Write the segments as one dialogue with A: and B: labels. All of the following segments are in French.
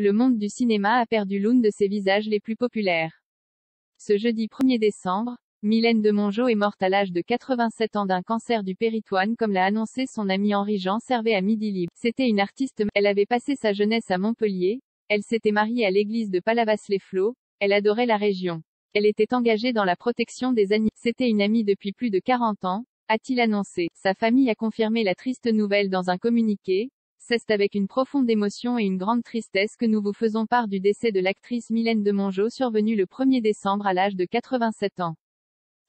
A: le monde du cinéma a perdu l'une de ses visages les plus populaires. Ce jeudi 1er décembre, Mylène de Mongeau est morte à l'âge de 87 ans d'un cancer du péritoine comme l'a annoncé son ami Henri Jean Servet à Midi Libre. C'était une artiste, elle avait passé sa jeunesse à Montpellier, elle s'était mariée à l'église de Palavas-les-Flots, elle adorait la région. Elle était engagée dans la protection des animaux. C'était une amie depuis plus de 40 ans, a-t-il annoncé. Sa famille a confirmé la triste nouvelle dans un communiqué. C'est avec une profonde émotion et une grande tristesse que nous vous faisons part du décès de l'actrice Mylène de Mongeau survenu le 1er décembre à l'âge de 87 ans.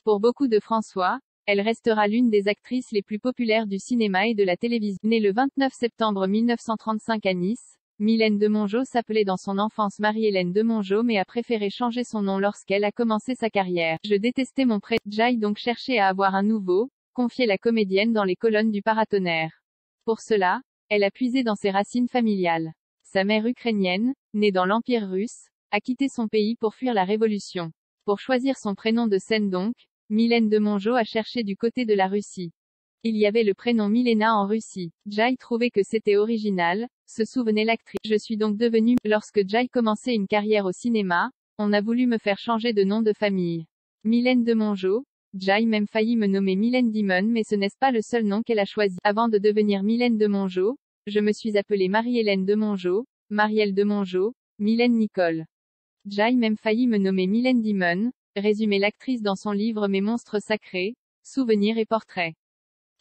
A: Pour beaucoup de François, elle restera l'une des actrices les plus populaires du cinéma et de la télévision. Née le 29 septembre 1935 à Nice, Mylène de Mongeau s'appelait dans son enfance Marie-Hélène de Mongeau mais a préféré changer son nom lorsqu'elle a commencé sa carrière. Je détestais mon prêt. J'aille donc chercher à avoir un nouveau, confiait la comédienne dans les colonnes du paratonnerre. Pour cela, elle a puisé dans ses racines familiales. Sa mère ukrainienne, née dans l'Empire russe, a quitté son pays pour fuir la révolution. Pour choisir son prénom de scène donc, Mylène de Mongeau a cherché du côté de la Russie. Il y avait le prénom Milena en Russie. Jai trouvait que c'était original, se souvenait l'actrice. Je suis donc devenue, lorsque Jai commençait une carrière au cinéma, on a voulu me faire changer de nom de famille. Mylène de Mongeau, Jai même failli me nommer Mylène Dimon mais ce n'est pas le seul nom qu'elle a choisi. Avant de devenir Mylène de Mongeau, je me suis appelée Marie-Hélène de Mongeau, Marielle de Mongeau, Mylène Nicole. Jai même failli me nommer Mylène Dimon, résumait l'actrice dans son livre Mes monstres sacrés, souvenirs et portraits.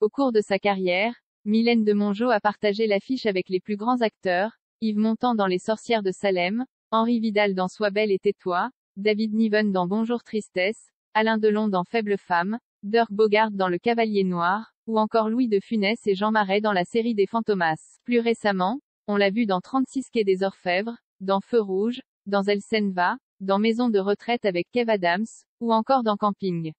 A: Au cours de sa carrière, Mylène de Mongeau a partagé l'affiche avec les plus grands acteurs, Yves Montand dans Les Sorcières de Salem, Henri Vidal dans Sois belle et tais-toi, David Niven dans Bonjour Tristesse, Alain Delon dans Faible Femme, Dirk Bogart dans Le Cavalier Noir, ou encore Louis de Funès et Jean Marais dans la série des Fantomas. Plus récemment, on l'a vu dans 36 Quai des Orfèvres, dans Feu Rouge, dans El Senva, dans Maison de retraite avec Kev Adams, ou encore dans Camping.